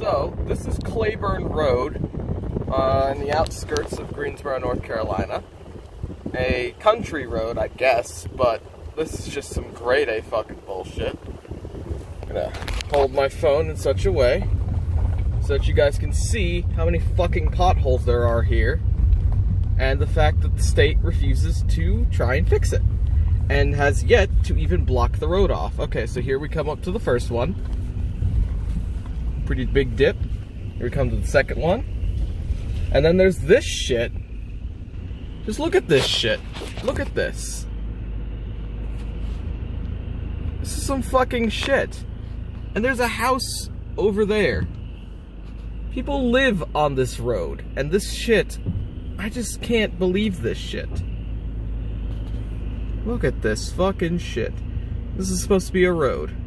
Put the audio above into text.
So, this is Clayburn Road uh, in the outskirts of Greensboro, North Carolina. A country road, I guess, but this is just some grade A fucking bullshit. I'm gonna hold my phone in such a way so that you guys can see how many fucking potholes there are here and the fact that the state refuses to try and fix it and has yet to even block the road off. Okay, so here we come up to the first one. Pretty big dip. Here we come to the second one. And then there's this shit. Just look at this shit. Look at this. This is some fucking shit. And there's a house over there. People live on this road. And this shit, I just can't believe this shit. Look at this fucking shit. This is supposed to be a road.